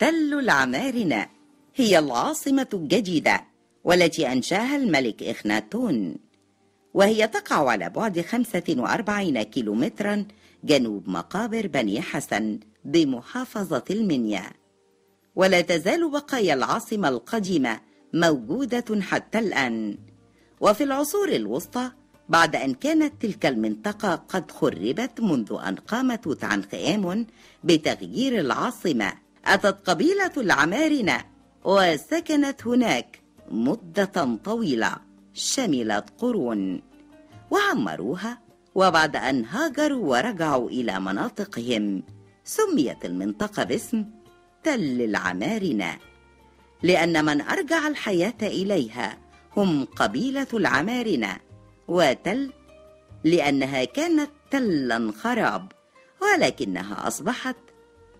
تل العمارنة هي العاصمة الجديدة والتي أنشاها الملك إخناتون. وهي تقع على بعد 45 كيلومترا جنوب مقابر بني حسن بمحافظة المنيا. ولا تزال بقايا العاصمة القديمة موجودة حتى الآن. وفي العصور الوسطى بعد أن كانت تلك المنطقة قد خربت منذ أن قام توت عنخ آمون بتغيير العاصمة. أتت قبيلة العمارنة وسكنت هناك مدة طويلة شملت قرون. وعمروها وبعد أن هاجروا ورجعوا إلى مناطقهم سميت المنطقة باسم تل العمارنة لأن من أرجع الحياة إليها هم قبيلة العمارنة وتل لأنها كانت تلا خراب ولكنها أصبحت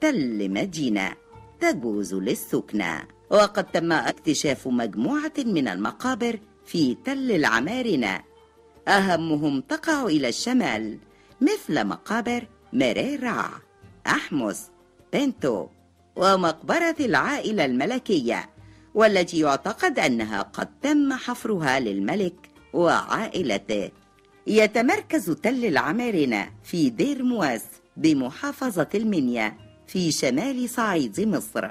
تل مدينة تجوز للسكنى. وقد تم اكتشاف مجموعة من المقابر في تل العمارنة. أهمهم تقع إلى الشمال مثل مقابر مريرع أحمس بنتو ومقبرة العائلة الملكية والتي يعتقد أنها قد تم حفرها للملك وعائلته. يتمركز تل العمارنة في دير مواس بمحافظة المنيا. في شمال صعيد مصر.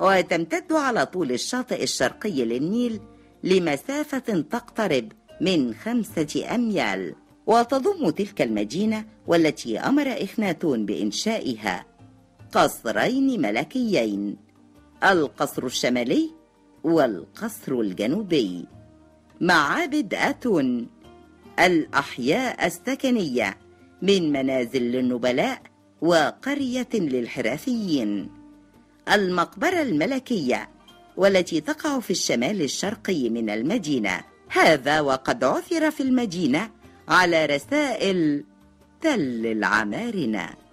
وتمتد على طول الشاطئ الشرقي للنيل لمسافة تقترب من خمسة أميال وتضم تلك المدينة والتي أمر إخناتون بإنشائها قصرين ملكيين القصر الشمالي والقصر الجنوبي. معابد أتون الأحياء السكنية من منازل للنبلاء وقرية للحرفيين المقبرة الملكية والتي تقع في الشمال الشرقي من المدينة. هذا وقد عثر في المدينة على رسائل تل العمارنة.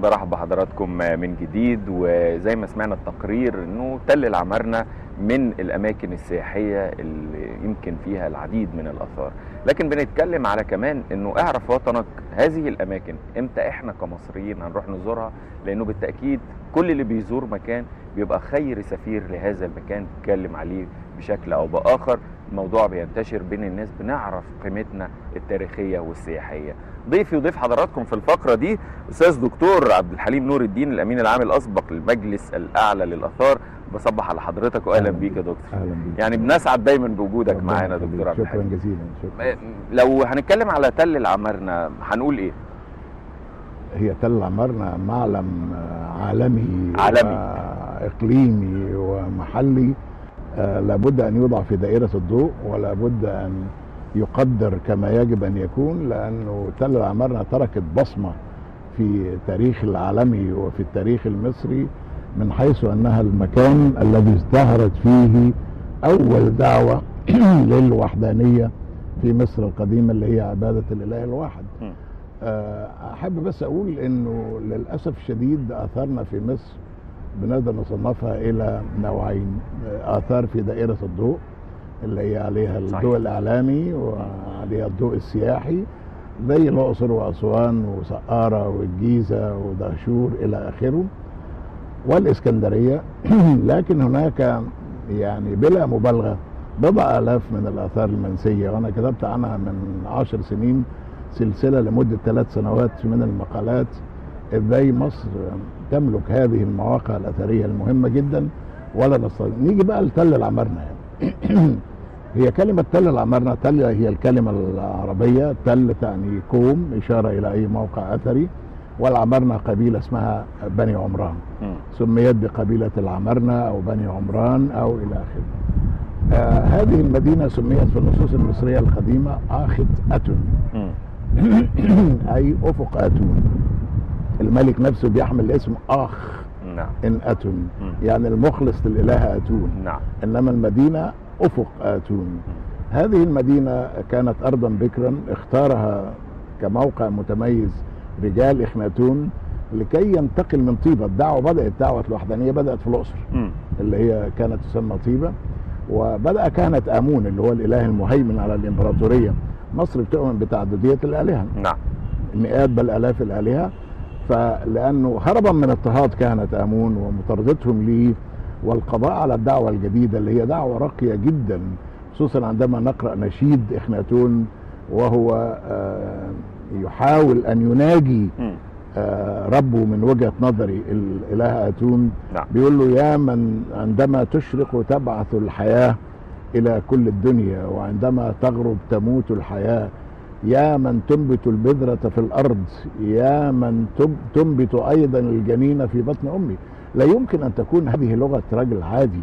برحب بحضراتكم من جديد وزي ما سمعنا التقرير إنه تل العمارنة من الأماكن السياحية اللي يمكن فيها العديد من الآثار. لكن بنتكلم على كمان إنه اعرف وطنك هذه الأماكن إمتى إحنا كمصريين هنروح نزورها لأنه بالتأكيد كل اللي بيزور مكان بيبقى خير سفير لهذا المكان بيتكلم عليه بشكل أو بآخر. الموضوع بينتشر بين الناس بنعرف قيمتنا التاريخية والسياحية. ضيفي وضيف حضراتكم في الفقرة دي أستاذ دكتور عبد الحليم نور الدين الأمين العام الأسبق للمجلس الأعلى للآثار. بصبح على حضرتك واهلا بيك يا دكتور. أهلا بيك. يعني بنسعد دايما بوجودك معانا يخليك. دكتور عبد شكرا الحليم جزيلا. شكرا. لو هنتكلم على تل العمارنه هنقول إيه؟ هي تل عمارنا معلم آه، عالمي عالمي. إقليمي ومحلي. آه، لابد أن يوضع في دائرة الضوء ولابد أن يقدر كما يجب أن يكون لأنه تل العمارنه تركت بصمة في التاريخ العالمي وفي التاريخ المصري من حيث أنها المكان الذي ازدهرت فيه أول دعوة للوحدانية في مصر القديمة اللي هي عبادة الإله الواحد. آه، أحب بس أقول إنه للأسف الشديد آثارنا في مصر بنقدر نصنفها إلى نوعين آه، آثار في دائرة الضوء اللي هي عليها. الضوء الإعلامي وعليها الضوء السياحي زي الأقصر وأسوان وسقارة والجيزة ودهشور إلى آخره والإسكندرية. لكن هناك يعني بلا مبالغة بضع آلاف من الآثار المنسية وأنا كتبت عنها من عشر سنين سلسلة لمدة ثلاث سنوات من المقالات إزاي مصر تملك هذه المواقع الأثرية المهمة جدا. ولا نستطيع. نيجي بقى لتل العمارنة يعني. هي كلمة تل العمارنة تل هي الكلمة العربية. تل تعني كوم إشارة إلى أي موقع أثري. والعمارنة قبيلة اسمها بني عمران. سميت بقبيلة العمارنة أو بني عمران أو إلى آخره. آه هذه المدينة سميت في النصوص المصرية القديمة آخت أتون. أي أفق أتون. الملك نفسه بيحمل اسم آخ نعم. إن أتون. يعني المخلص للإله أتون. نعم. إنما المدينة أفق آتون. هذه المدينة كانت أرضا بكرا اختارها كموقع متميز رجال إخناتون لكي ينتقل من طيبة. الدعوة بدأت دعوة الوحدانية بدأت في الأقصر. اللي هي كانت تسمى طيبة. وبدأ كهنة آمون اللي هو الإله المهيمن على الإمبراطورية. مصر بتؤمن بتعددية الآلهة. نعم. مئات بل آلاف الآلهة. فلأنه هربا من اضطهاد كهنة آمون ومطاردتهم ليه والقضاء على الدعوة الجديدة اللي هي دعوة راقية جدا خصوصا عندما نقرأ نشيد إخناتون وهو آه، يحاول أن يناجي. آه، ربه من وجهة نظري الإله آتون نعم بيقول له يا من عندما تشرق تبعث الحياة إلى كل الدنيا وعندما تغرب تموت الحياة يا من تنبت البذرة في الأرض يا من تنبت أيضا الجنين في بطن أمي لا يمكن أن تكون هذه لغة رجل عادي.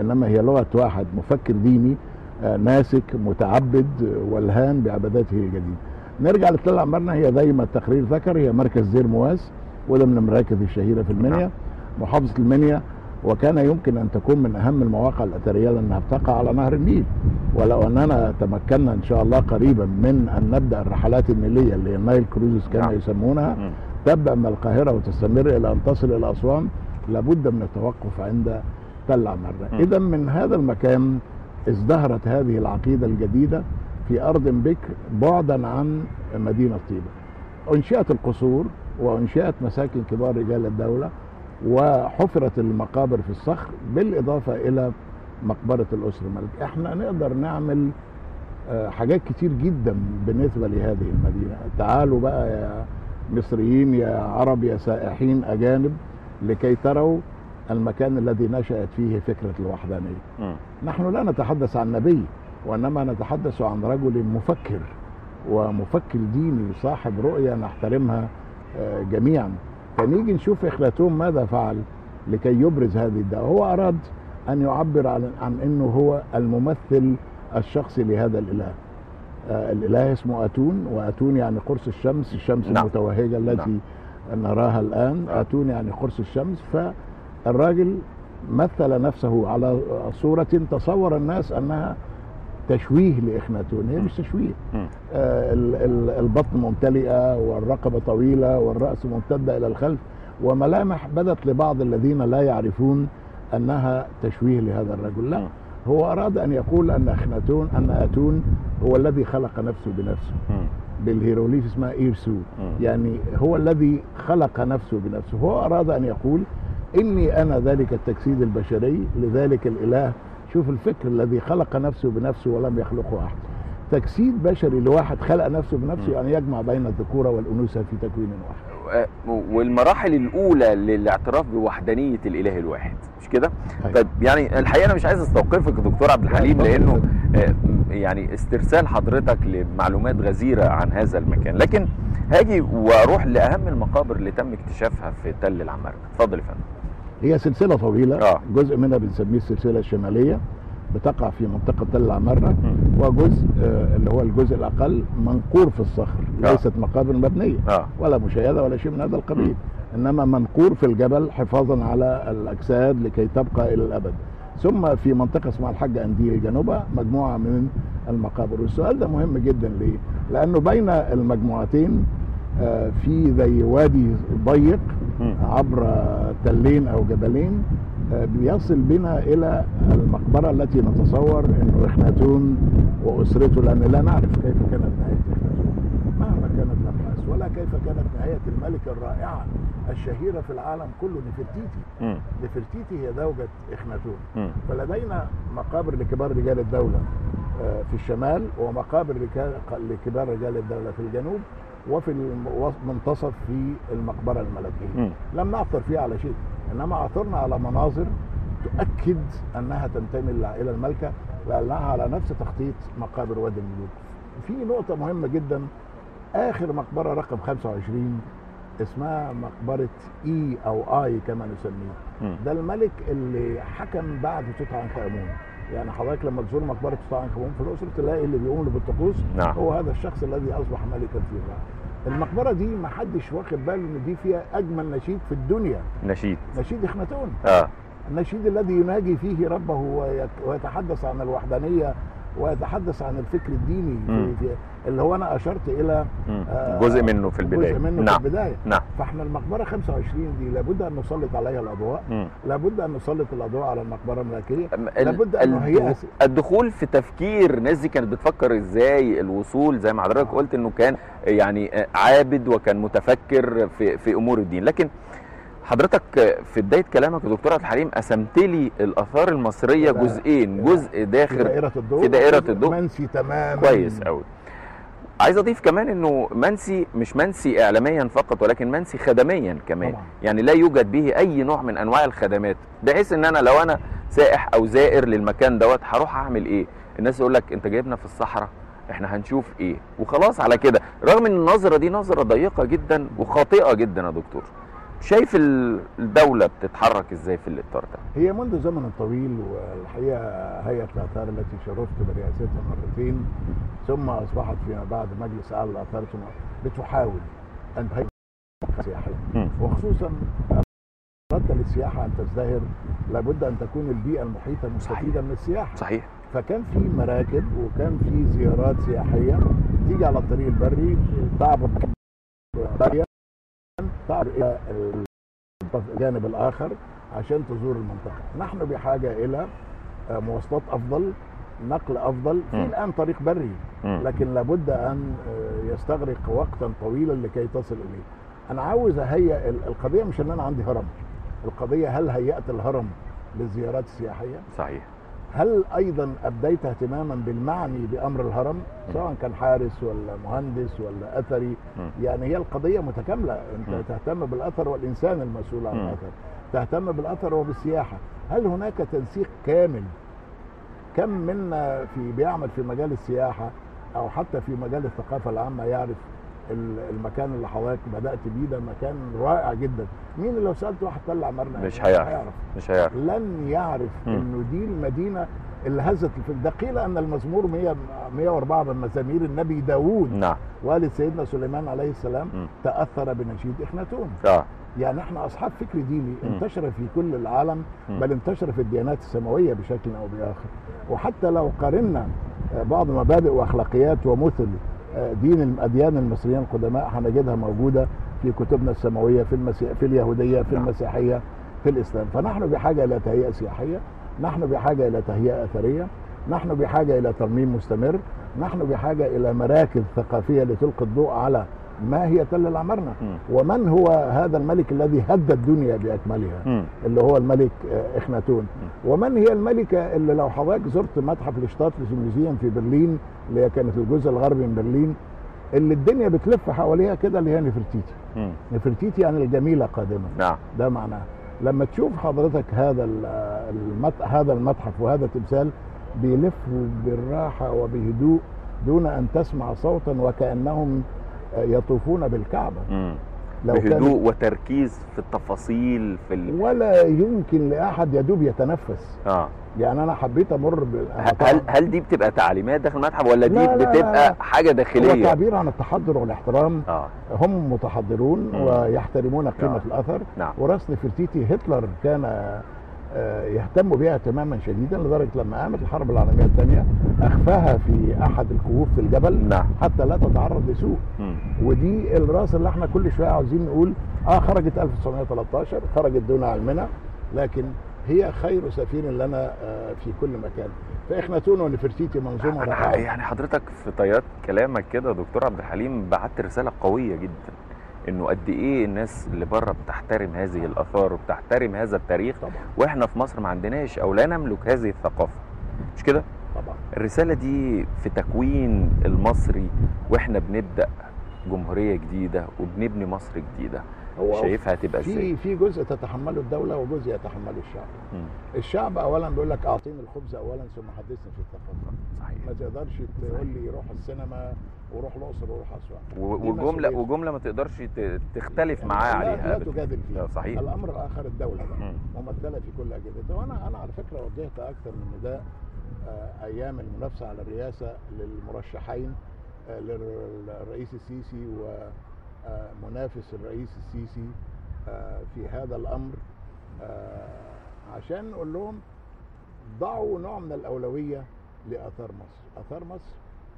إنما هي لغة واحد مفكر ديني آه، ناسك متعبد والهان بعبادته الجديدة نرجع لتل عمرنا هي زي ما التقرير ذكر هي مركز دير مواس وده من المراكز الشهيرة في المنيا نعم. محافظة المنيا وكان يمكن أن تكون من أهم المواقع الأثرية لأنها بتقع على نهر النيل ولو أننا تمكنا إن شاء الله قريبا من أن نبدأ الرحلات النيلية اللي النايل كروزز كما نعم. يسمونها. تبدأ من القاهرة وتستمر إلى أن تصل إلى أسوان لابد من التوقف عند تل عمرة م. إذا من هذا المكان ازدهرت هذه العقيدة الجديدة في أرض بكر بعدا عن مدينة طيبة أنشئت القصور وأنشئت مساكن كبار رجال الدولة وحفرت المقابر في الصخر بالإضافة إلى مقبرة الأسر الملك. إحنا نقدر نعمل آه، حاجات كتير جدا بالنسبة لهذه المدينة. تعالوا بقى يا مصريين يا عرب يا سائحين أجانب لكي تروا المكان الذي نشأت فيه فكرة الوحدانية. مم. نحن لا نتحدث عن نبي وإنما نتحدث عن رجل مفكر ومفكر ديني صاحب رؤية نحترمها آه، جميعا. فنيجي نشوف إخناتون ماذا فعل لكي يبرز هذه الدعوة. هو أراد أن يعبر عن, عن أنه هو الممثل الشخصي لهذا الإله. آه، الإله اسمه أتون وأتون يعني قرص الشمس الشمس نعم. المتوهجة التي نراها الآن. أتون يعني قرص الشمس. فالراجل مثل نفسه على صورة تصور الناس أنها تشويه لإخناتون هي مش تشويه. آه، ال- ال- البطن ممتلئة والرقبة طويلة والرأس ممتدة إلى الخلف وملامح بدت لبعض الذين لا يعرفون أنها تشويه لهذا الرجل لا. هو أراد أن يقول أن أخناتون أن أتون هو الذي خلق نفسه بنفسه. بالهيروغليف اسمها إيرسو. يعني هو الذي خلق نفسه بنفسه هو أراد أن يقول إني أنا ذلك التجسيد البشري لذلك الإله شوف الفكر الذي خلق نفسه بنفسه ولم يخلقه أحد. تجسيد بشري لواحد خلق نفسه بنفسه يعني يجمع بين الذكورة والأنوثة في تكوين واحد. والمراحل الأولى للاعتراف بوحدانية الإله الواحد. مش كده؟ أيوة. طيب يعني الحقيقة أنا مش عايز أستوقفك دكتور عبد الحليم لأنه اتفضل. آه، يعني استرسال حضرتك لمعلومات غزيرة عن هذا المكان. لكن هاجي وأروح لأهم المقابر اللي تم اكتشافها في تل العمارة اتفضل يا فندم. هي سلسلة طويلة آه. جزء منها بنسميه السلسلة الشمالية بتقع في منطقة تل العمارة وجزء آه، اللي هو الجزء الأقل منقور في الصخر آه. ليست مقابر مبنية آه ولا مشيدة ولا شيء من هذا القبيل إنما منقور في الجبل حفاظا على الأجساد لكي تبقى إلى الأبد ثم في منطقة اسمها الحاج أنديل جنوبها مجموعة من المقابر والسؤال ده مهم جدا ليه؟ لأنه بين المجموعتين آه، في زي وادي ضيق. عبر تلين أو جبلين آه، بيصل بنا إلى المقبرة التي نتصور إنه إخناتون وأسرته لأن لا نعرف كيف كانت نهاية إخناتون مهما كانت الأبحاث ولا كيف كانت نهاية الملكه الرائعة الشهيرة في العالم كله نفرتيتي. نفرتيتي هي زوجة إخناتون. فلدينا مقابر لكبار رجال الدولة آه، في الشمال ومقابر لك- لكبار رجال الدولة في الجنوب وفي المنتصف في المقبرة الملكية. لم نعثر فيها على شيء إنما عثرنا على مناظر تؤكد أنها تنتمي للعائله المالكه لانها على نفس تخطيط مقابر وادي الملوك. في نقطة مهمة جدا آخر مقبرة رقم 25 اسمها مقبرة اي أو اي كما نسميه. ده الملك اللي حكم بعد توت عنخ امون. يعني حضرتك لما تزور مقبرة توت عنخ امون في الأقصر تلاقي اللي بيقوم بالطقوس نعم. هو هذا الشخص الذي أصبح ملكا في الرعاية. المقبرة دي ما حدش واخد باله إن دي فيها أجمل نشيد في الدنيا نشيد نشيد اخناتون آه النشيد الذي يناجي فيه ربه ويت- ويتحدث عن الوحدانية ويتحدث عن الفكر الديني. في في اللي هو أنا أشرت إلى. آه، جزء منه في البداية جزء منه نعم في البداية نعم فإحنا المقبرة 25 دي لابد أن نسلط عليها الأضواء مم. لابد أن نسلط الأضواء على المقبرة الملكية ال- لابد الدخول- نهيئها الدخول في تفكير الناس دي كانت بتفكر إزاي الوصول زي ما حضرتك. قلت إنه كان يعني عابد وكان متفكر في في أمور الدين لكن حضرتك في بداية كلامك يا دكتور عبد الحليم قسمت لي الآثار المصرية. جزئين. جزء في داخل دائرة الضوء في وجزء الضوء. منسي تماما كويس قوي عايز أضيف كمان إنه منسي مش منسي اعلاميا فقط ولكن منسي خدميا كمان طبعا. يعني لا يوجد به أي نوع من أنواع الخدمات بحيث إن أنا لو أنا سائح أو زائر للمكان دوت هروح أعمل إيه الناس يقول لك أنت جايبنا في الصحراء إحنا هنشوف إيه وخلاص على كده رغم إن النظرة دي نظرة ضيقة جدا وخاطئة جدا يا دكتور شايف ال- الدولة بتتحرك إزاي في الإطار ده؟ هي منذ زمن طويل والحقيقة هيئة الأثار التي شرفت برئاستها مرتين ثم أصبحت فيما بعد مجلس أعلى الأثار ثم بتحاول أن تهيئ سياحيه مم. وخصوصا أردت للسياحة أن تزدهر لابد أن تكون البيئة المحيطة مستفيده من السياحة. صحيح. فكان في مراكب وكان في زيارات سياحية تيجي على الطريق البري تعبر تعبر إلى الجانب الآخر عشان تزور المنطقة. نحن بحاجة إلى آه، مواصلات أفضل نقل أفضل في. الآن طريق بري. لكن لابد أن آه، يستغرق وقتا طويلا لكي تصل إليه. أنا عاوز أهيئ ال- القضية مش إن أنا عندي هرم. القضية هل هيأت الهرم للزيارات السياحية؟ صحيح. هل أيضا ابديت اهتماما بالمعني بأمر الهرم؟ سواء كان حارس ولا مهندس ولا أثري. يعني هي القضية متكاملة. أنت. تهتم بالأثر والإنسان المسؤول عن. الأثر. تهتم بالأثر وبالسياحة. هل هناك تنسيق كامل؟ كم منا في بيعمل في مجال السياحة أو حتى في مجال الثقافة العامة يعرف المكان اللي حضرتك بدأت بيه ده مكان رائع جدا مين اللي لو سالت واحد طلع مرنة مش هيعرف. مش هيعرف لن يعرف. إنه دي المدينة اللي هزت ده قيل أن المزمور 100 104 من مزامير النبي داوود نعم والد سيدنا سليمان عليه السلام مم. تأثر بنشيد إخناتون آه يعني إحنا أصحاب فكر ديني. انتشر في كل العالم. بل انتشر في الديانات السماوية بشكل أو بآخر وحتى لو قارنا آه، بعض مبادئ وأخلاقيات ومثل آه، دين الاديان المصريين القدماء هنجدها موجودة في كتبنا السماوية في المسيح في اليهودية في نعم. المسيحية في الإسلام فنحن بحاجة إلى تهيئة سياحية نحن بحاجة إلى تهيئة أثرية نحن بحاجة إلى ترميم مستمر نحن بحاجة إلى مراكز ثقافية لتلقي الضوء على ما هي تل العمرنه مم. ومن هو هذا الملك الذي هد الدنيا بأكملها؟ مم. اللي هو الملك آه، إخناتون. ومن هي الملكة اللي لو حضرتك زرت متحف الشتاتلس ميوزيوم في برلين اللي هي كانت الجزء الغربي من برلين اللي الدنيا بتلف حواليها كده اللي هي نفرتيتي. مم. نفرتيتي يعني الجميلة قادمه نعم. ده معناه. لما تشوف حضرتك هذا المت... هذا المتحف وهذا التمثال بيلفوا بالراحة وبهدوء دون أن تسمع صوتا وكأنهم آه، يطوفون بالكعبة مم. لو بهدوء وتركيز في التفاصيل في ال... ولا يمكن لأحد يدوب يتنفس آه يعني أنا حبيت أمر ب... هل هل دي بتبقى تعليمات داخل المتحف ولا دي لا، لا، لا، بتبقى لا. حاجة هو داخليه تعبير عن التحضر والاحترام آه هم متحضرون مم. ويحترمون قيمة آه. الأثر نعم ورأس نفرتيتي هتلر كان آه، يهتم بها اهتماما شديدا لدرجة لما قامت الحرب العالمية الثانية أخفاها في أحد الكهوف في الجبل نعم. حتى لا تتعرض لسوء. ودي الرأس اللي إحنا كل شوية عاوزين نقول آه خرجت 1913 خرجت دون علمنا لكن هي خير سفير لنا آه، في كل مكان. فاخناتون ونفرتيتي منظومة رائعة. يعني حضرتك في طيات كلامك كده دكتور عبد الحليم بعت رسالة قوية جدا. انه قد إيه الناس اللي بره بتحترم هذه الاثار وبتحترم هذا التاريخ طبعا. وإحنا في مصر ما عندناش أو لا نملك هذه الثقافة. مش كده؟ طبعا. الرسالة دي في تكوين المصري وإحنا بنبدأ جمهورية جديدة وبنبني مصر جديدة. هو شايفها هتبقى في إزاي؟ في جزء تتحمله الدولة وجزء يتحمله الشعب. مم. الشعب اولا بيقول لك أعطيني الخبز اولا ثم حدثني في الثقافة. صحيح. ما تقدرش تقول لي روح السينما وروح الاقصر وروح اسوان وجمله. وجملة ما تقدرش تختلف معاه لا- عليها لا أبداً. تجادل فيه لا، صحيح الأمر الآخر الدولة بقى مم. ممثله في كل أجهزتها وأنا أنا على فكرة وجهت أكثر من نداء آه، أيام المنافسة على الرئاسة للمرشحين آه، للرئيس السيسي ومنافس الرئيس السيسي آه، في هذا الأمر آه، عشان نقول لهم ضعوا نوع من الأولوية لآثار مصر آثار مصر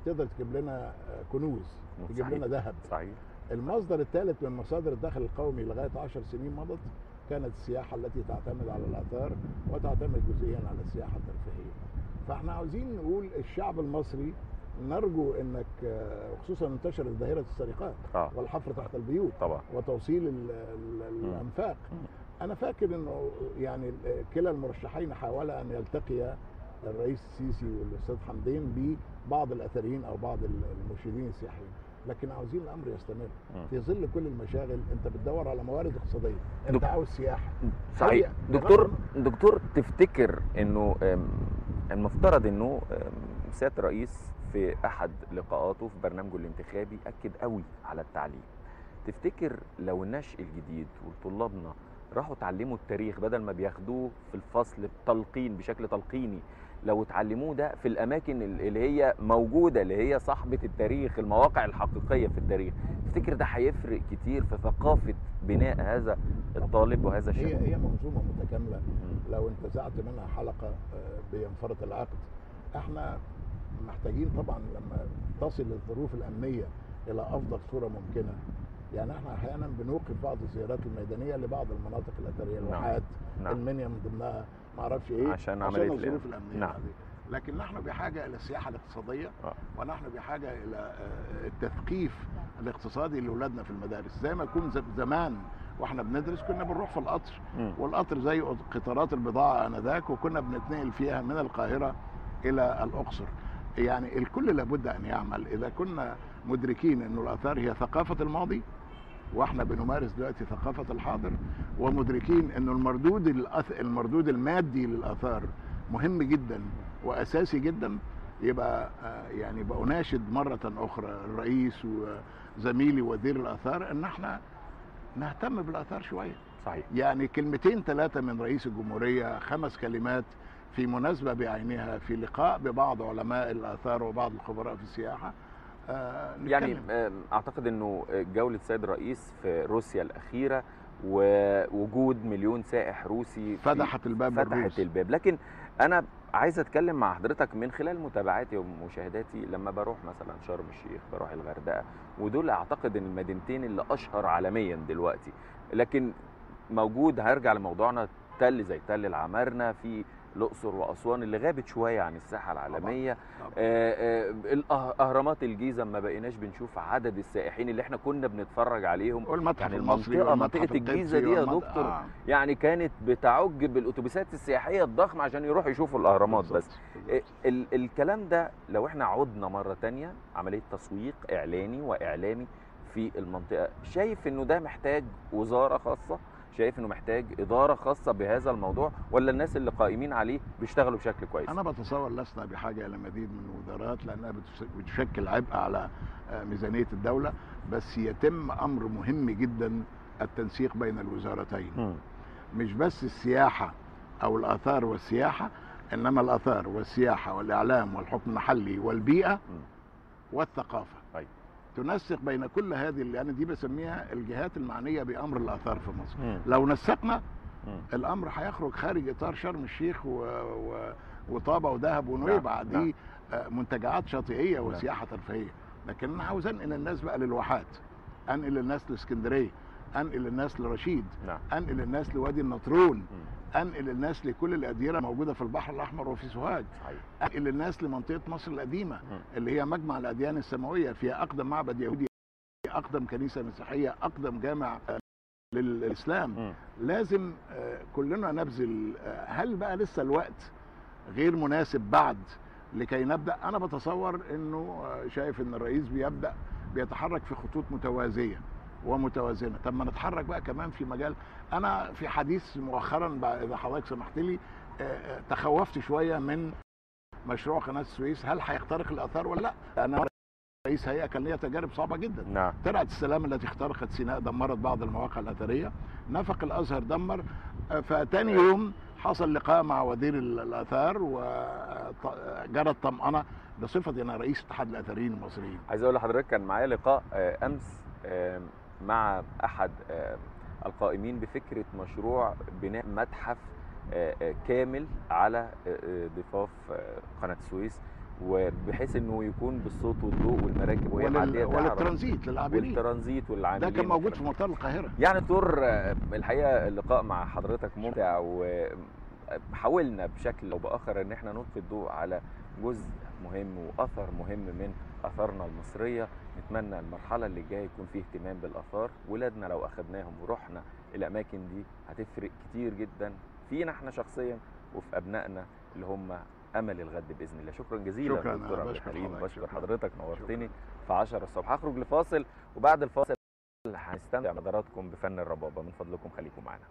تقدر تجيب لنا آه، كنوز تجيب. لنا ذهب صحيح المصدر الثالث من مصادر الدخل القومي لغاية 10 سنين مضت كانت السياحة التي تعتمد على الآثار وتعتمد جزئيا على السياحة الترفيهية. فإحنا عاوزين نقول الشعب المصري نرجو إنك آه، خصوصا انتشرت ظاهره السرقات آه والحفر تحت البيوت طبعا وتوصيل ال- ال- الأنفاق مم. أنا فاكر إنه يعني كلا المرشحين حاول أن يلتقي الرئيس السيسي والأستاذ حمدين ببعض الأثريين أو بعض ال- المرشدين السياحيين لكن عاوزين الأمر يستمر. في ظل كل المشاغل أنت بتدور على موارد اقتصادية. أنت دك- عاوز سياحة. صحيح. دكتور دكتور تفتكر إنه المفترض إنه سيادة الرئيس في أحد لقاءاته في برنامجه الانتخابي أكد قوي على التعليم. تفتكر لو النشء الجديد وطلابنا راحوا اتعلموا التاريخ بدل ما بياخدوه في الفصل تلقين بشكل تلقيني لو اتعلموه ده في الأماكن ال- اللي هي موجودة اللي هي صاحبة التاريخ المواقع الحقيقية في التاريخ تفتكر ده هيفرق كتير في ثقافة بناء هذا الطالب وهذا هي الشاب؟ هي منظومة متكاملة. لو انتزعت منها حلقة آه، بينفرط العقد. إحنا محتاجين طبعا لما تصل الظروف الأمنية إلى أفضل صورة ممكنة يعني إحنا أحيانا بنوقف بعض الزيارات الميدانية لبعض المناطق الأثرية نعم. الواحات نعم المنيا من ضمنها ما أعرفش إيه عشان عملية الظروف. الأمنية نعم. هذه. لكن نحن بحاجة إلى السياحة الاقتصادية آه. ونحن بحاجة إلى آه، التثقيف الاقتصادي لأولادنا في المدارس زي ما يكون زمان وإحنا بندرس كنا بنروح في القطر. والقطر زي قطارات البضاعة آنذاك وكنا بنتنقل فيها من القاهرة إلى الأقصر يعني الكل لابد أن يعمل إذا كنا مدركين إنه الآثار هي ثقافة الماضي وإحنا بنمارس دلوقتي ثقافة الحاضر ومدركين انه المردود الأث... المردود المادي للآثار مهم جدا وأساسي جدا. يبقى آه، يعني بأناشد مرة أخرى الرئيس وزميلي وزير الآثار إن إحنا نهتم بالآثار شوية. صحيح. يعني كلمتين ثلاثة من رئيس الجمهورية خمس كلمات في مناسبة بعينها في لقاء ببعض علماء الآثار وبعض الخبراء في السياحة. آه يعني أعتقد إنه جولة السيد الرئيس في روسيا الأخيرة ووجود مليون سائح روسي فتحت الباب فتحت. الباب. لكن أنا عايز أتكلم مع حضرتك من خلال متابعاتي ومشاهداتي لما بروح مثلا شرم الشيخ بروح الغردقة ودول أعتقد إن المدينتين اللي أشهر عالميا دلوقتي. لكن موجود هرجع لموضوعنا تل زي تل العمارنة في الأقصر وأسوان اللي غابت شوية عن الساحة العالمية طبعاً. آه، آه، أهرامات الجيزة ما بقيناش بنشوف عدد السائحين اللي إحنا كنا بنتفرج عليهم والمتحف يعني المصري الجيزة القدسي دي يا دكتور آه. يعني كانت بتعج بالأتوبيسات السياحية الضخمة عشان يروحوا يشوفوا الأهرامات بس بالظبط. ال الكلام ده لو إحنا عدنا مرة تانية عملية تسويق إعلاني وإعلامي في المنطقة شايف إنه ده محتاج وزارة خاصة شايف إنه محتاج إدارة خاصة بهذا الموضوع ولا الناس اللي قائمين عليه بيشتغلوا بشكل كويس أنا بتصور لسنا بحاجة إلى مزيد من الوزارات لأنها بتش- بتشكل عبء على آه، ميزانية الدولة بس يتم أمر مهم جدا التنسيق بين الوزارتين مم. مش بس السياحة أو الآثار والسياحة إنما الآثار والسياحة والإعلام والحكم المحلي والبيئة والثقافة أيوة. تنسق بين كل هذه اللي أنا دي بسميها الجهات المعنية بأمر الآثار في مصر. مم. لو نسقنا مم. الأمر هيخرج خارج إطار شرم الشيخ و... و... وطابة ودهب ونويبع. نعم، دي آه، منتجعات شاطئية وسياحة ترفيهية. لكن أنا عاوز انقل الناس بقى للواحات. أنقل الناس لإسكندرية. انقل الناس لرشيد نعم انقل الناس لوادي النطرون مم. انقل الناس لكل الأديرة موجوده في البحر الأحمر وفي سوهاج صحيح انقل الناس لمنطقة مصر القديمة مم. اللي هي مجمع الأديان السماوية فيها أقدم معبد يهودي أقدم كنيسة مسيحية أقدم جامع آه، للإسلام مم. لازم آه، كلنا نبذل آه، هل بقى لسه الوقت غير مناسب بعد لكي نبدأ أنا بتصور إنه شايف إن الرئيس بيبدأ بيتحرك في خطوط متوازية ومتوازنة. طب ما نتحرك بقى كمان في مجال. أنا في حديث مؤخرا إذا حضرتك سمحت لي آه، آه، تخوفت شوية من مشروع قناة السويس هل هيخترق الآثار ولا لأ؟ أنا رئيس هيئة كان ليها تجارب صعبة جدا. نعم. ترعه السلام التي اخترقت سيناء دمرت بعض المواقع الأثرية. نفق الأزهر دمر. فتاني يوم حصل لقاء مع وزير ال- الآثار وجرت طمأنة بصفتي أنا رئيس اتحاد الأثريين المصريين. عايز أقول لحضرتك كان معايا لقاء آه، أمس آه، مع أحد آه، القائمين بفكرة مشروع بناء متحف آه، آه، كامل على ضفاف قناة السويس وبحيث إنه يكون بالصوت والضوء والمراكب وهي معديه تعرف. وللترانزيت للعابرين والترانزيت ده والعاملين كان موجود في مطار القاهرة. يعني دكتور الحقيقة اللقاء مع حضرتك ممتع وحاولنا بشكل أو بآخر إن إحنا نلقي الضوء على جزء مهم وأثر مهم من اثارنا المصرية. نتمنى المرحلة اللي جاية يكون فيه اهتمام بالآثار. ولادنا لو اخذناهم ورحنا الأماكن دي هتفرق كتير جدا فينا إحنا شخصيا وفي أبنائنا اللي هم أمل الغد بإذن الله. شكرا جزيلا. شكراً، دكتور عبد الحليم حضرتك، بشكر. حضرتك نورتني. في 10 الصبح. هخرج لفاصل وبعد الفاصل هنستمتع حضراتكم بفن الربابة. من فضلكم خليكم معنا.